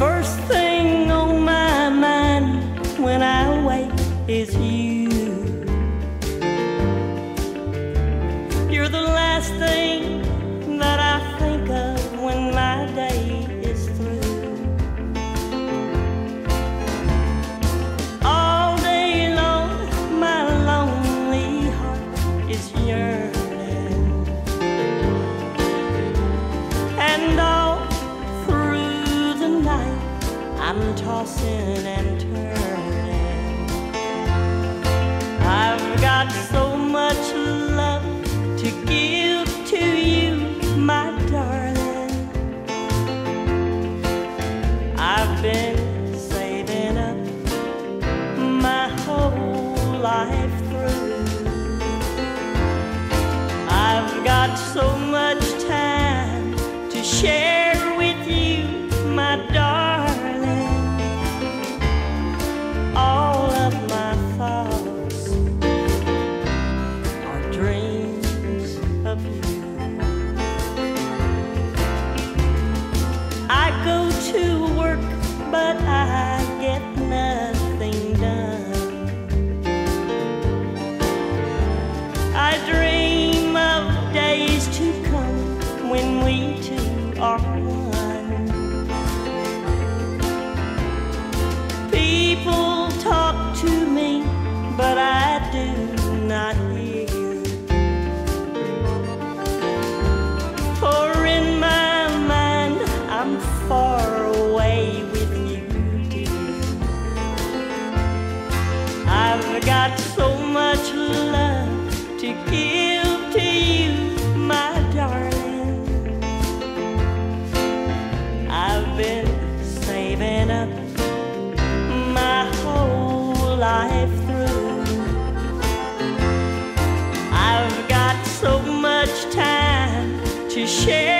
first thing on my mind when I wake is you. You're the last thing. tossing and turning. I've got so much love to give to you, my darling. I've been saving up my whole life through. I've got so love you. life through. I've got so much time to share.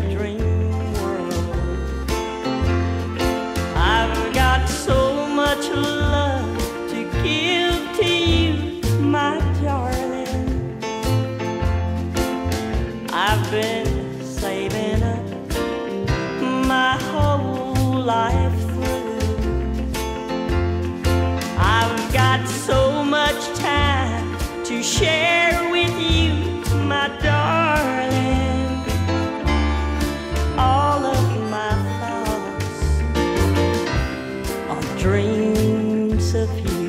to share with you, my darling, all of my thoughts on dreams of you.